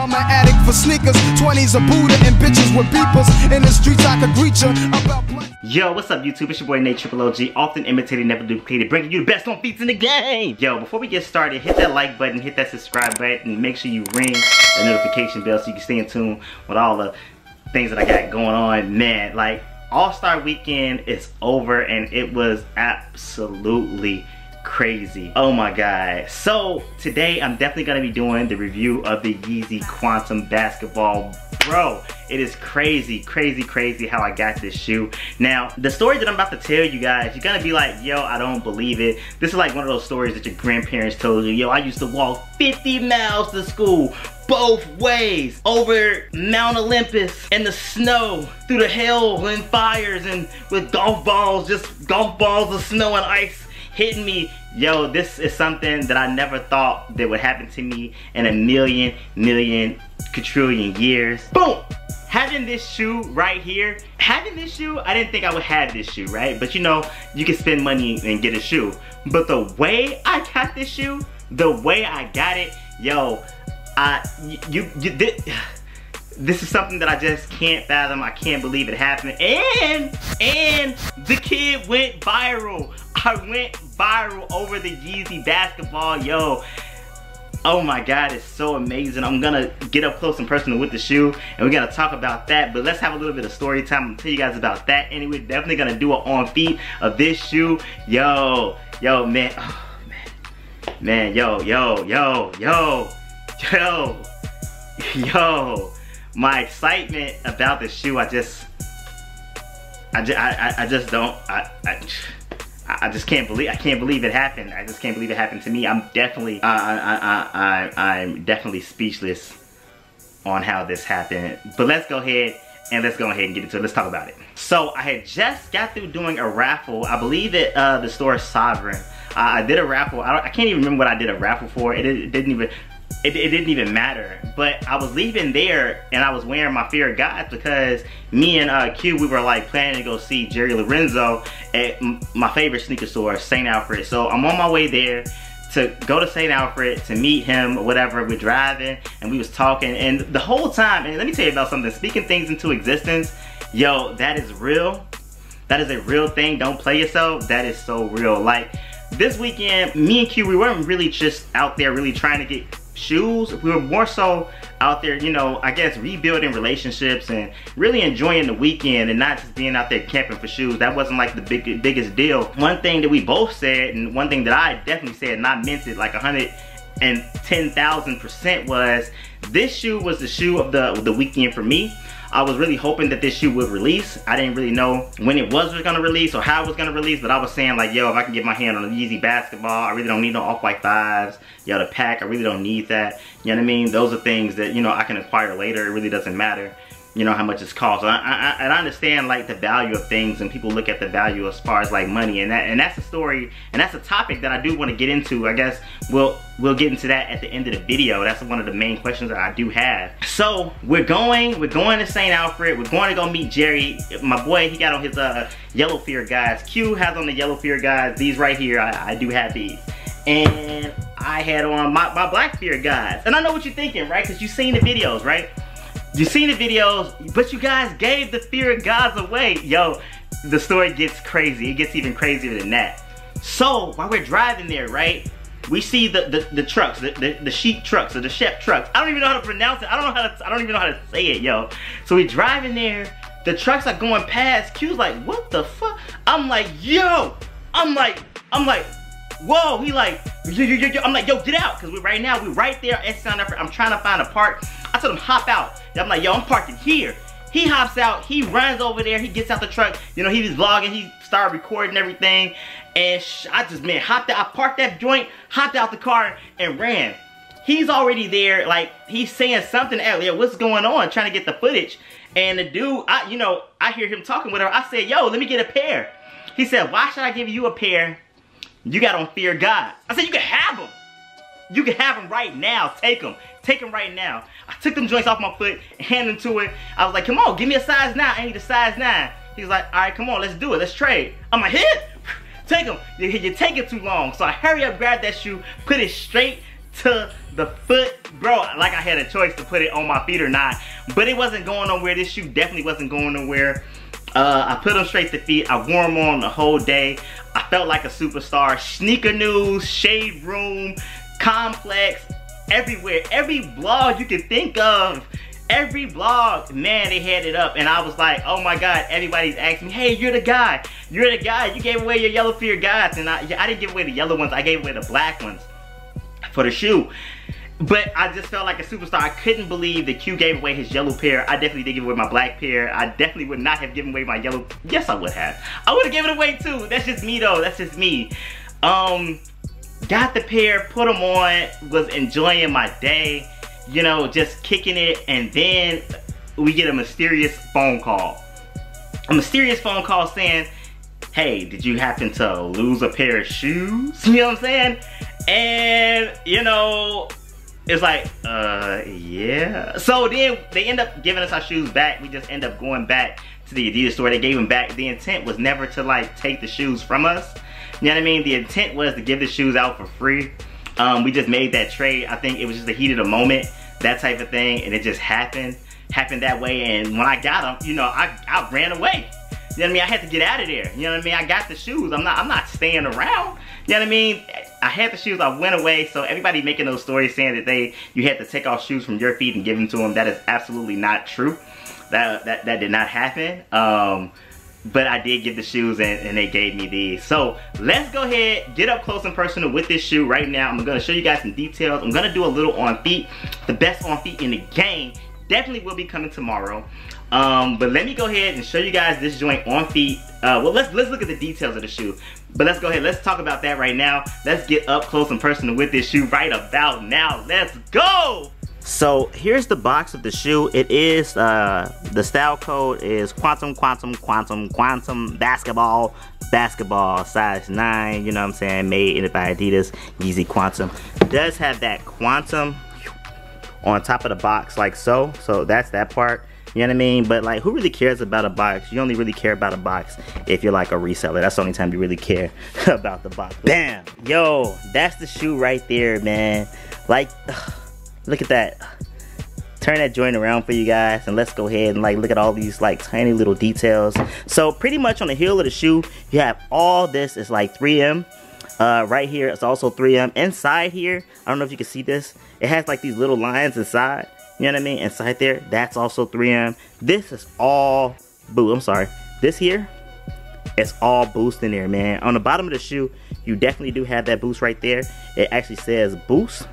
I'm an addict for sneakers, 20s a Buddha and bitches with beepers. In the streets I could greet you. Yo, what's up YouTube? It's your boy Nate Triple OG, often imitated, never duplicated, bringing you the best on beats in the game. Yo, before we get started, hit that like button, hit that subscribe button, and make sure you ring the notification bell so you can stay in tune with all the things that I got going on. Man, like, All-Star Weekend is over and it was absolutely crazy. Oh my god. So today I'm definitely gonna be doing the review of the Yeezy Quantum Basketball. Bro, it is crazy, crazy, crazy how I got this shoe. Now, the story that I'm about to tell you guys, you're gonna be like, yo, I don't believe it. This is like one of those stories that your grandparents told you. Yo, I used to walk 50 miles to school both ways over Mount Olympus in the snow through the hell and fires and with golf balls, just golf balls of snow and ice hitting me. Yo, this is something that I never thought that would happen to me in a million, million, quadrillion years. Boom! Having this shoe right here, having this shoe, I didn't think I would have this shoe, right? But you know, you can spend money and get a shoe. But the way I got this shoe, the way I got it, yo, I, you, you, this, this is something that I just can't fathom. I can't believe it happened. And, and the kid went viral. I went viral over the Yeezy basketball. Yo, oh my God, it's so amazing. I'm gonna get up close and personal with the shoe and we're gonna talk about that. But let's have a little bit of story time. I'm tell you guys about that. Anyway, definitely gonna do an on feet of this shoe. Yo, yo, man. Oh, man. Man, yo, yo, yo, yo, yo, yo. My excitement about the shoe, I just, I just, I, I just don't, I, I I just can't believe I can't believe it happened. I just can't believe it happened to me. I'm definitely I, I, I, I, I'm definitely speechless on how this happened. But let's go ahead and let's go ahead and get into it. Let's talk about it. So I had just got through doing a raffle. I believe at uh, the store Sovereign. I did a raffle. I, I, can't even remember what I did a raffle for. It, it didn't even it, it, didn't even matter. But I was leaving there and I was wearing my Fear of God because me and uh, Q, we were like planning to go see Jerry Lorenzo at my favorite sneaker store, St. Alfred. So I'm on my way there to go to St. Alfred to meet him or whatever. We're driving and we was talking and the whole time, and let me tell you about something, speaking things into existence, yo, that is real. That is a real thing. Don't play yourself. That is so real. Like this weekend, me and Q, we weren't really just out there really trying to get shoes. We were more so out there, you know, I guess rebuilding relationships and really enjoying the weekend and not just being out there camping for shoes. That wasn't like the big, biggest deal. One thing that we both said and one thing that I definitely said and I meant it like a hundred and ten thousand percent was this shoe was the shoe of the the weekend for me. I was really hoping that this shoe would release. I didn't really know when it was gonna release or how it was gonna release, but I was saying like, yo, if I can get my hand on a Yeezy basketball, I really don't need no Off-White 5s. Yo, the pack, I really don't need that. You know what I mean? Those are things that, you know, I can acquire later. It really doesn't matter you know, how much it's cost. I, I, and I understand like the value of things and people look at the value as far as like money and that and that's a story and that's a topic that I do want to get into. I guess we'll we'll get into that at the end of the video. That's one of the main questions that I do have. So we're going, we're going to St. Alfred. We're going to go meet Jerry. My boy, he got on his uh, Yellow Fear Gods. Q has on the Yellow Fear Gods. These right here, I, I do have these. And I had on my, my Black Fear Gods. And I know what you're thinking, right? Because you've seen the videos, right? You seen the videos, but you guys gave the fear of gods away. Yo, the story gets crazy. It gets even crazier than that. So, while we're driving there, right? We see the, the, the trucks, the, the, the, sheep trucks, or the chef trucks. I don't even know how to pronounce it. I don't know how to, I don't even know how to say it, yo. So we driving there, the trucks are going past. Q's like, what the fuck? I'm like, yo! I'm like, I'm like, whoa, he like, yo, yo, yo, yo. I'm like, yo, get out. Cause we right now, we right there at Sound. I'm trying to find a park. I told him hop out. I'm like, yo, I'm parking here. He hops out, he runs over there, he gets out the truck. You know, he was vlogging, he started recording everything. And I just, man, hopped out, I parked that joint, hopped out the car and ran. He's already there, like, he's saying something earlier, what's going on, trying to get the footage. And the dude, I, you know, I hear him talking with her. I said, yo, let me get a pair. He said, why should I give you a pair? You got on fear God. I said, you can have them. You can have them right now. Take them. Take them right now. I took them joints off my foot and handed them to it. I was like, come on, give me a size 9. I need a size 9. He's like, all right, come on, let's do it. Let's trade. I'm like, hit. Take them. You're taking too long. So I hurry up, grab that shoe, put it straight to the foot. Bro, like I had a choice to put it on my feet or not. But it wasn't going nowhere. This shoe definitely wasn't going nowhere. Uh, I put them straight to feet. I wore them on the whole day. I felt like a superstar. Sneaker news, shade room, complex, everywhere. Every blog you can think of. Every blog, man, they had it up. And I was like, oh my God, everybody's asking me, hey, you're the guy. You're the guy. You gave away your yellow fear Gods. And I, I didn't give away the yellow ones. I gave away the black ones for the shoe. But I just felt like a superstar. I couldn't believe that Q gave away his yellow pair. I definitely did give away my black pair. I definitely would not have given away my yellow. Yes, I would have. I would have given it away too. That's just me though. That's just me. Um, got the pair, put them on, was enjoying my day. You know, just kicking it. And then we get a mysterious phone call. A mysterious phone call saying, hey, did you happen to lose a pair of shoes? You know what I'm saying? And, you know, it's like, uh, yeah. So then they end up giving us our shoes back. We just end up going back to the Adidas store. They gave them back. The intent was never to like take the shoes from us. You know what I mean? The intent was to give the shoes out for free. Um, we just made that trade. I think it was just the heat of the moment, that type of thing, and it just happened, happened that way. And when I got them, you know, I, I ran away. You know what I mean? I had to get out of there. You know what I mean? I got the shoes. I'm not I'm not staying around. You know what I mean? I had the shoes, I went away. So everybody making those stories saying that they you had to take off shoes from your feet and give them to them, that is absolutely not true. That that, that did not happen. Um, but I did get the shoes and, and, they gave me these. So let's go ahead, get up close and personal with this shoe right now. I'm gonna show you guys some details. I'm gonna do a little on feet, the best on feet in the game. Definitely will be coming tomorrow. Um, but let me go ahead and show you guys this joint on feet. Uh, well, let's let's look at the details of the shoe. But let's go ahead, let's talk about that right now. Let's get up close and personal with this shoe right about now. Let's go! So here's the box of the shoe. It is, uh, the style code is quantum, quantum, quantum, quantum, basketball, basketball, size 9, you know what I'm saying, made in by Adidas, Yeezy Quantum. Does have that quantum on top of the box like so, so that's that part. You know what I mean? But like, who really cares about a box? You only really care about a box if you're like a reseller. That's the only time you really care about the box. Bam! Yo, that's the shoe right there, man. Like, ugh, look at that. Turn that joint around for you guys and let's go ahead and like look at all these like tiny little details. So pretty much on the heel of the shoe, you have all this is like 3M. Uh, right here, it's also 3M. Inside here, I don't know if you can see this. It has like these little lines inside. You know what I mean? Inside there, that's also 3M. This is all boo. I'm sorry. This here, it's all boost in there, man. On the bottom of the shoe, you definitely do have that boost right there. It actually says boost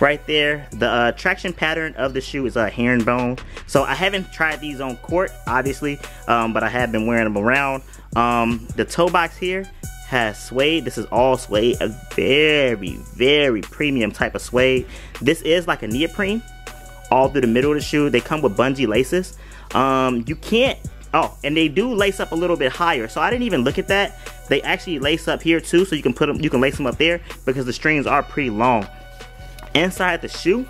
right there. The uh, traction pattern of the shoe is a herringbone. So I haven't tried these on court, obviously, um, but I have been wearing them around. Um, the toe box here has suede. This is all suede, a very, very premium type of suede. This is like a neoprene all through the middle of the shoe. They come with bungee laces. Um, you can't, oh, and they do lace up a little bit higher. So I didn't even look at that. They actually lace up here too, so you can put them, you can lace them up there because the strings are pretty long. Inside the shoe,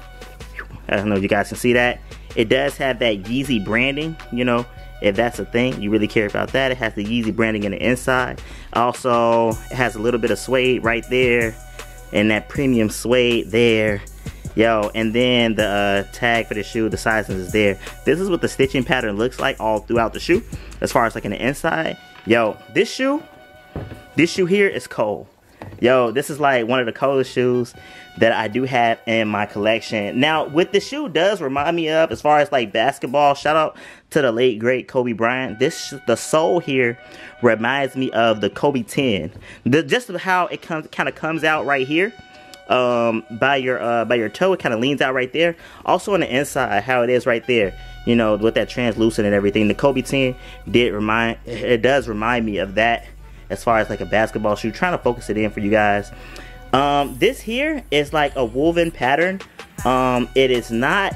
I don't know if you guys can see that. It does have that Yeezy branding, you know, if that's a thing, you really care about that. It has the Yeezy branding in the inside. Also, it has a little bit of suede right there and that premium suede there Yo, and then the uh, tag for the shoe, the sizing is there. This is what the stitching pattern looks like all throughout the shoe. As far as like in the inside. Yo, this shoe, this shoe here is cold. Yo, this is like one of the coldest shoes that I do have in my collection. Now, what the shoe does remind me of, as far as like basketball, shout out to the late great Kobe Bryant. This the sole here reminds me of the Kobe 10. The, just how it comes kind of comes out right here um, by your uh, by your toe. It kind of leans out right there. Also on the inside, how it is right there. You know, with that translucent and everything. The Kobe 10 did remind, it does remind me of that as far as like a basketball shoe. Trying to focus it in for you guys. Um, this here is like a woven pattern. Um, it is not,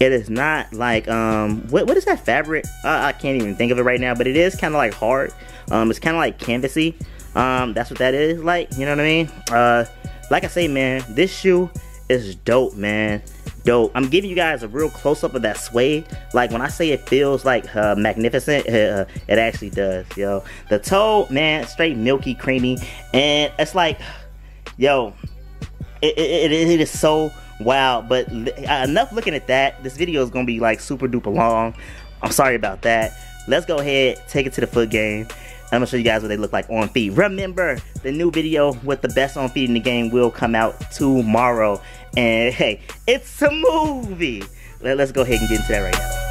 it is not like, um, what, what is that fabric? Uh, I can't even think of it right now, but it is kind of like hard. Um, it's kind of like canvasy. Um, that's what that is like, you know what I mean? Uh, like I say, man, this shoe is dope, man. Dope. I'm giving you guys a real close-up of that suede. Like, when I say it feels like uh, magnificent, uh, it actually does, yo. The toe, man, straight milky, creamy. And it's like, yo, it, it, it is so wild. But enough looking at that. This video is gonna be like super duper long. I'm sorry about that. Let's go ahead, take it to the foot game. I'm gonna show you guys what they look like on feet. Remember, the new video with the best on feet in the game will come out tomorrow. And hey, it's a movie. Let's go ahead and get into that right now.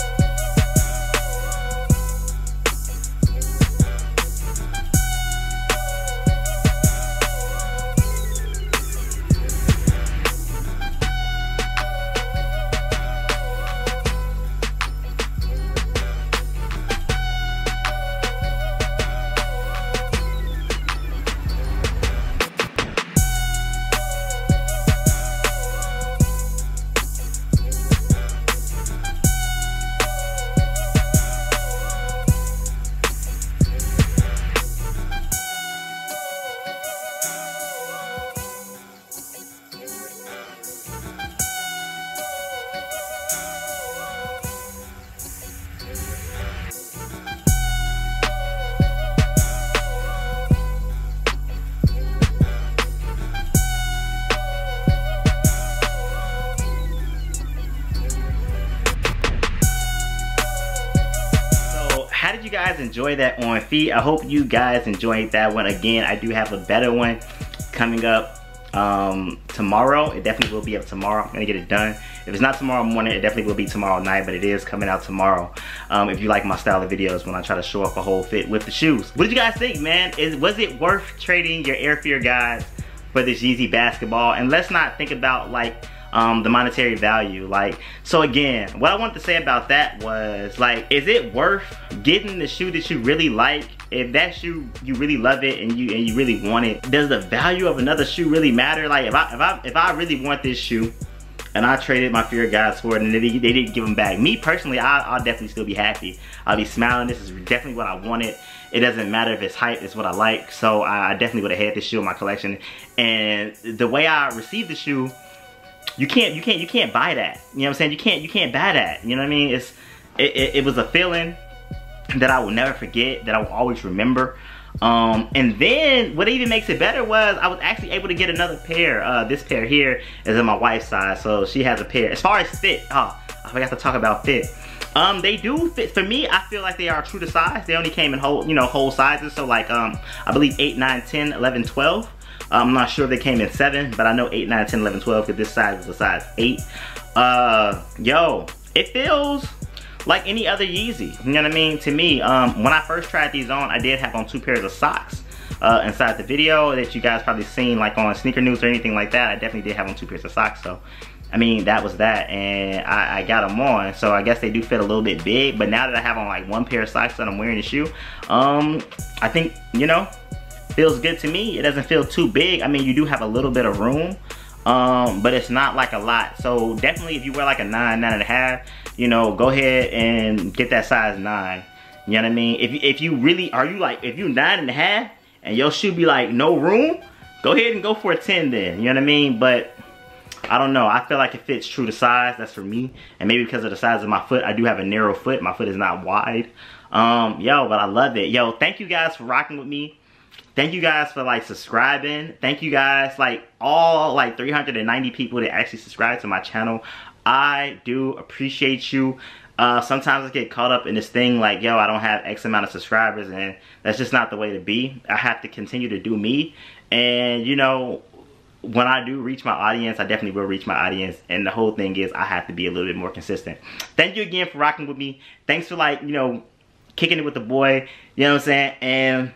Enjoy that on feet. I hope you guys enjoyed that one. Again, I do have a better one coming up um, tomorrow. It definitely will be up tomorrow. I'm gonna get it done. If it's not tomorrow morning, it definitely will be tomorrow night, but it is coming out tomorrow. Um, if you like my style of videos when I try to show off a whole fit with the shoes. What did you guys think, man? Is Was it worth trading your Air Fear Gods for this Yeezy basketball? And let's not think about like um, the monetary value. Like, so again, what I want to say about that was like, is it worth getting the shoe that you really like? If that shoe, you really love it and you and you really want it, does the value of another shoe really matter? Like, if I if I if I really want this shoe, and I traded my fear Gods for it and they, they didn't give them back. Me personally, I I, will definitely still be happy. I'll be smiling. This is definitely what I wanted. It doesn't matter if it's hype, it's what I like. So I definitely would have had this shoe in my collection. And the way I received the shoe, you can't you can't you can't buy that. You know what I'm saying? You can't you can't buy that. You know what I mean? It's it, it, it was a feeling that I will never forget, that I will always remember. Um, and then what even makes it better was I was actually able to get another pair. Uh, this pair here is in my wife's size, so she has a pair. As far as fit, oh, I forgot to talk about fit. Um, they do fit, for me, I feel like they are true to size. They only came in whole, you know, whole sizes. So like, um, I believe 8, 9, 10, 11, 12. I'm not sure they came in 7, but I know 8, 9, 10, 11, 12 because this size is a size 8. Uh, yo, it feels like any other Yeezy. You know what I mean? To me, um, when I first tried these on, I did have on two pairs of socks. Uh, inside the video that you guys probably seen like on sneaker news or anything like that I definitely did have on two pairs of socks so I mean that was that and I, I, got them on so I guess they do fit a little bit big but now that I have on like one pair of socks that I'm wearing the shoe um I think you know feels good to me. It doesn't feel too big. I mean, you do have a little bit of room, um, but it's not like a lot. So definitely if you wear like a nine, nine and a half, you know, go ahead and get that size nine. You know what I mean? If, if you really, are you like, if you nine and a half and your shoe be like no room, go ahead and go for a 10 then. You know what I mean? But I don't know. I feel like it fits true to size. That's for me. And maybe because of the size of my foot, I do have a narrow foot. My foot is not wide. Um, yo, but I love it. Yo, thank you guys for rocking with me thank you guys for like subscribing thank you guys like all like 390 people that actually subscribe to my channel i do appreciate you uh, sometimes I get caught up in this thing like, yo, I don't have X amount of subscribers and that's just not the way to be. I have to continue to do me. And, you know, when I do reach my audience, I definitely will reach my audience. And the whole thing is I have to be a little bit more consistent. Thank you again for rocking with me. Thanks for like, you know, kicking it with the boy. You know what I'm saying? And,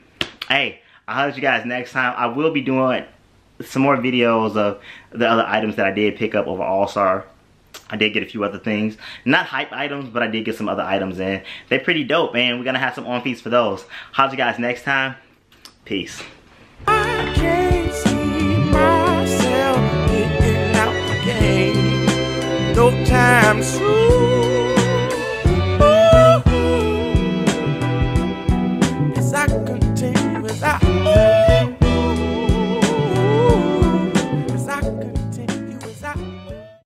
hey, I'll holler you guys next time. I will be doing some more videos of the other items that I did pick up over All-Star. I did get a few other things. Not hype items, but I did get some other items in. They're pretty dope, man. We're going to have some on feeds for those. Holler at you guys next time. Peace. No time soon.